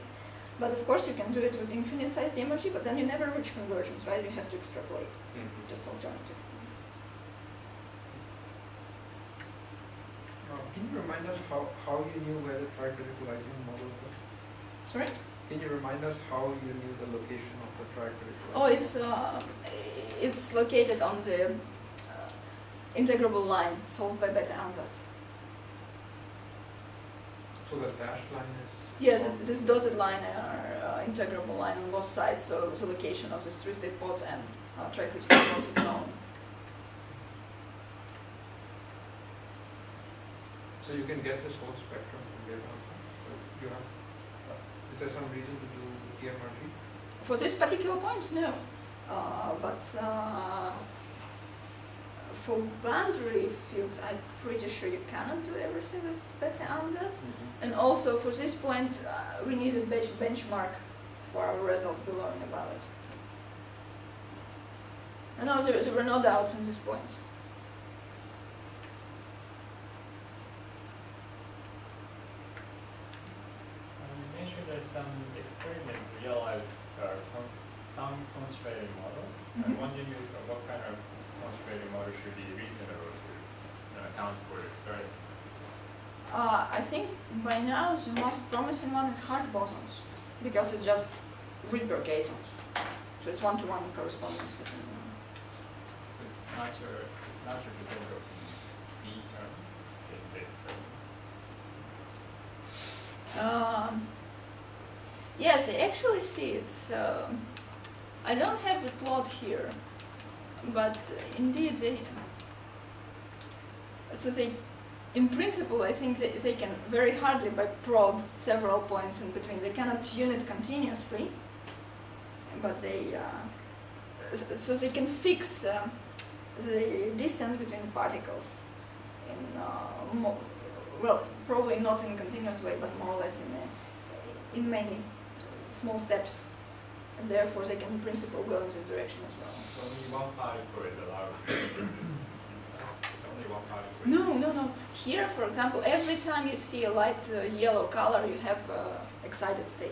But of course you can do it with infinite sized emoji, but then you never reach convergence, right? You have to extrapolate, Mhm. just alternative. Uh, Can you remind us how, how you knew where the tricritical Ising model was? Sorry? Can you remind us how you knew the location of the tricriticalizing? Oh, it's uh, it's located on the uh, integrable line solved by Bethe ansatz. So the dashed line is? Yes, this dotted line are uh, integrable line on both sides, so the location of the three-state Potts and uh, tricritical pods is known. So you can get this whole spectrum from ansatz? You have, uh, is there some reason to do DMRG? For this particular point, no. Uh, but uh, for boundary fields, I'm pretty sure you cannot do everything with Bethe ansatz. And also for this point, uh, we need a bench benchmark for our results below and above it. And no, there, there were no doubts on this point. Um, You mentioned that some experiments realized con- some constrained model. I'm Mhm. wondering if, uh, what kind of constrained model should be reasonable to know, account for experiments. Uh, I think by now the most promising one is hard bosons because it's just Rydberg atoms. So it's one-to-one correspondence between them. So it's not your, it's not your dependent B term in the experiment. Um, yes, I actually see it. Um I don't have the plot here, but indeed they. So they, in principle, I think they, they can very hardly by probe several points in between. They cannot tune it continuously, but they. Uh, so they can fix uh, the distance between particles in uh, well, probably not in continuous way, but more or less in a, in many small steps, and therefore they can in principle go in this direction as well. So only one particle is allowed to do this, this stuff. It's only one particle. No, no, no. Here, for example, every time you see a light uh, yellow color, you have uh, excited state.